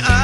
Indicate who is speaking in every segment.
Speaker 1: I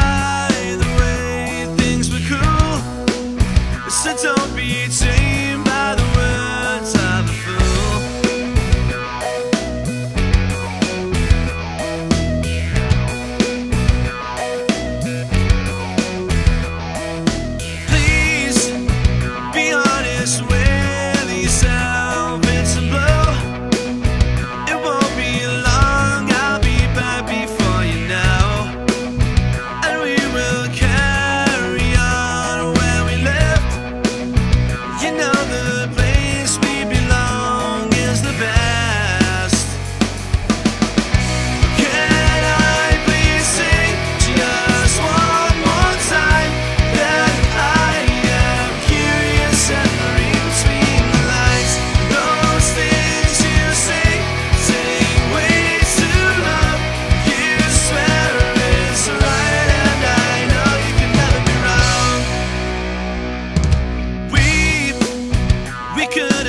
Speaker 1: because